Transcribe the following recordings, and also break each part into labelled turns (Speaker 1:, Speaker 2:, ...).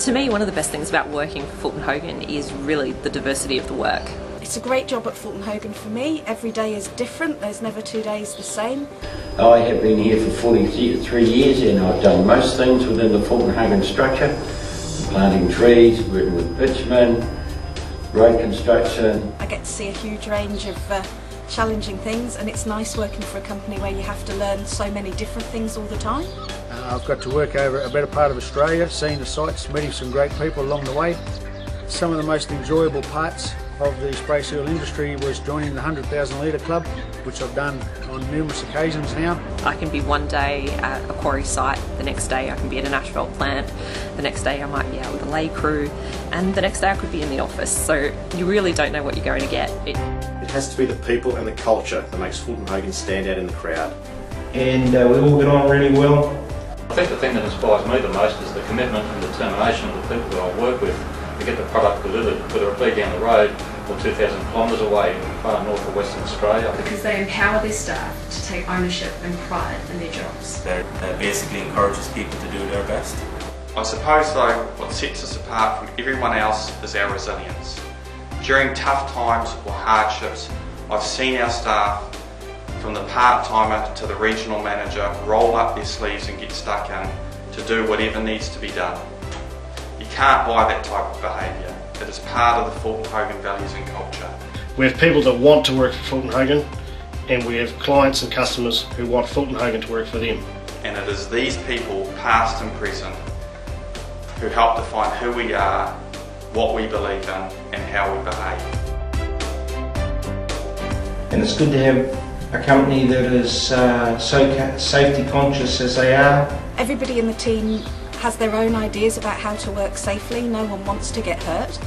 Speaker 1: To me, one of the best things about working for Fulton Hogan is really the diversity of the work.
Speaker 2: It's a great job at Fulton Hogan for me. Every day is different, there's never two days the same.
Speaker 3: I have been here for 43 years and I've done most things within the Fulton Hogan structure. Planting trees, working with bitumen, road construction.
Speaker 2: I get to see a huge range of uh, challenging things and it's nice working for a company where you have to learn so many different things all the time.
Speaker 4: Uh, I've got to work over a better part of Australia, seeing the sights, meeting some great people along the way. Some of the most enjoyable parts of the spray seal industry was joining the 100,000 litre club, which I've done on numerous occasions now.
Speaker 1: I can be one day at a quarry site, the next day I can be at an asphalt plant, the next day I might be out with a lay crew, and the next day I could be in the office. So you really don't know what you're going to get. It,
Speaker 5: it has to be the people and the culture that makes Fulton Hogan stand out in the crowd.
Speaker 6: And uh, we all get on really well.
Speaker 7: I think the thing that inspires me the most is the commitment and determination of the people that I work with to get the product delivered, whether it be down the road or 2,000 kilometres away in far north of Western Australia.
Speaker 8: Because they empower their staff to take ownership and pride in their jobs.
Speaker 9: That uh, basically encourages people to do their best.
Speaker 10: I suppose though what sets us apart from everyone else is our resilience. During tough times or hardships, I've seen our staff from the part-timer to the regional manager roll up their sleeves and get stuck in to do whatever needs to be done. You can't buy that type of behaviour. It is part of the Fulton Hogan values and culture.
Speaker 11: We have people that want to work for Fulton Hogan and we have clients and customers who want Fulton Hogan to work for them.
Speaker 10: And it is these people, past and present, who help define who we are, what we believe in and how we behave.
Speaker 6: And it's good to have a company that is uh, so safety conscious as they are.
Speaker 2: Everybody in the team has their own ideas about how to work safely. No one wants to get hurt.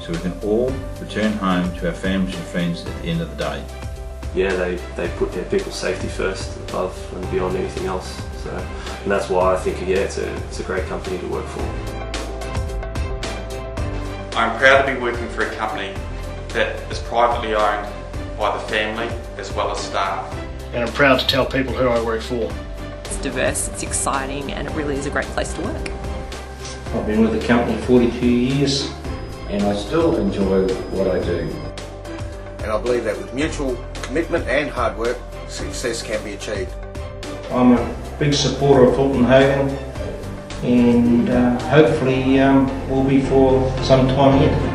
Speaker 12: So we can all return home to our families and friends at the end of the day.
Speaker 13: Yeah, they, they put their people's safety first above and beyond anything else. So, and that's why I think, yeah, it's a, it's a great company to work for.
Speaker 10: I'm proud to be working for a company that is privately owned by the family as well as staff.
Speaker 11: And I'm proud to tell people who I work for.
Speaker 1: It's diverse, it's exciting, and it really is a great place to work.
Speaker 6: I've been with the company 42 years
Speaker 3: and I still enjoy what I do.
Speaker 5: And I believe that with mutual commitment and hard work, success can be achieved.
Speaker 6: I'm a big supporter of Fulton Hogan and uh, hopefully um, will be for some time yet.